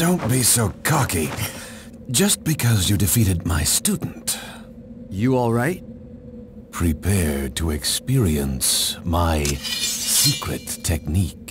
Don't be so cocky. Just because you defeated my student. You alright? Prepare to experience my secret technique.